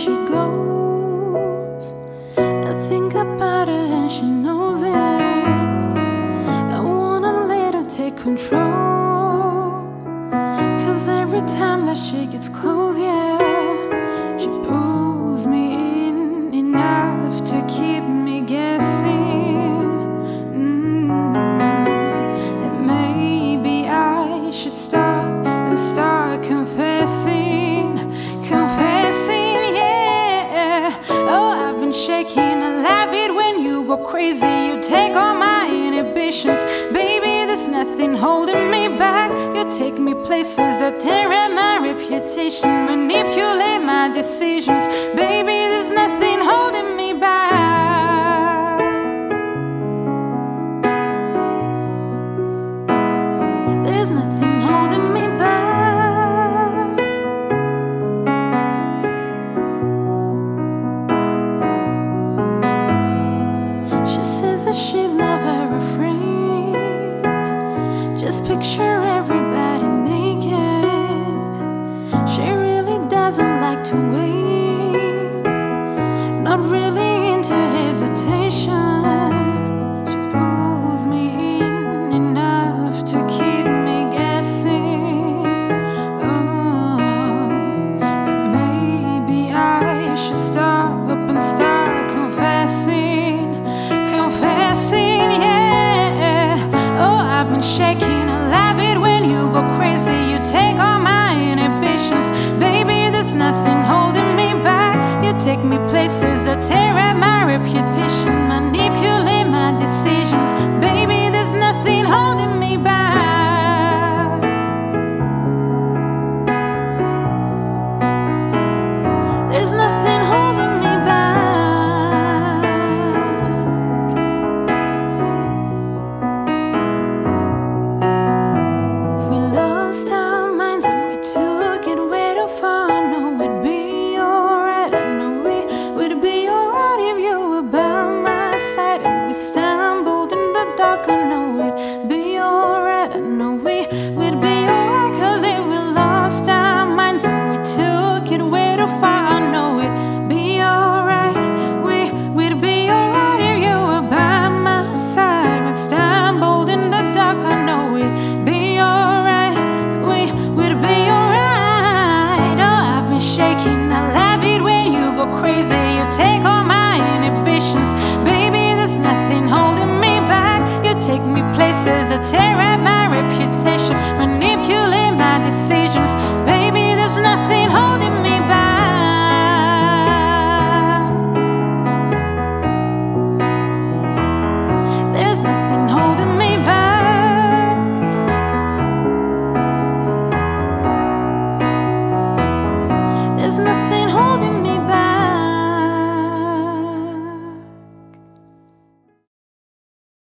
she goes. I think about her and she knows it. I wanna let her take control. Cause every time that she gets close, yeah, she pulls me in enough to keep. Inhibitions, baby. There's nothing holding me back. You take me places that tear at my reputation, manipulate my decisions, baby. There's nothing holding me back. There's nothing holding me back. She says that she's never Picture everybody naked. She really doesn't like to wait.